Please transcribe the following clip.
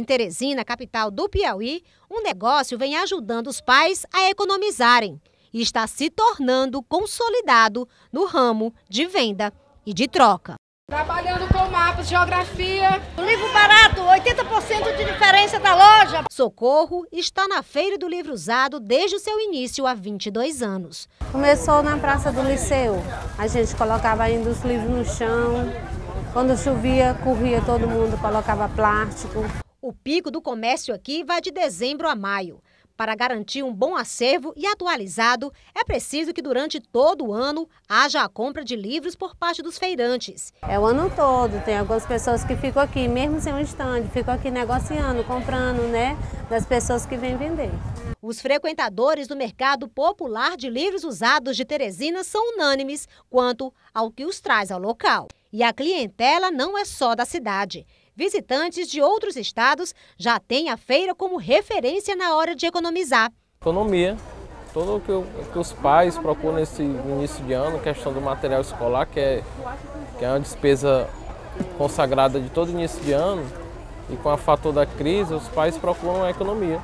Em Teresina, capital do Piauí, um negócio vem ajudando os pais a economizarem e está se tornando consolidado no ramo de venda e de troca. Trabalhando com mapas, geografia. Livro barato, 80% de diferença da loja. Socorro está na Feira do Livro Usado desde o seu início há 22 anos. Começou na Praça do Liceu. A gente colocava ainda os livros no chão. Quando chovia, corria todo mundo, colocava plástico. O pico do comércio aqui vai de dezembro a maio. Para garantir um bom acervo e atualizado, é preciso que durante todo o ano haja a compra de livros por parte dos feirantes. É o ano todo, tem algumas pessoas que ficam aqui, mesmo sem um estande, ficam aqui negociando, comprando, né, das pessoas que vêm vender. Os frequentadores do mercado popular de livros usados de Teresina são unânimes quanto ao que os traz ao local. E a clientela não é só da cidade. Visitantes de outros estados já têm a feira como referência na hora de economizar. Economia, tudo o que, que, os pais procuram nesse início de ano, questão do material escolar, que é, que é uma despesa consagrada de todo início de ano, e com a fator da crise, os pais procuram a economia.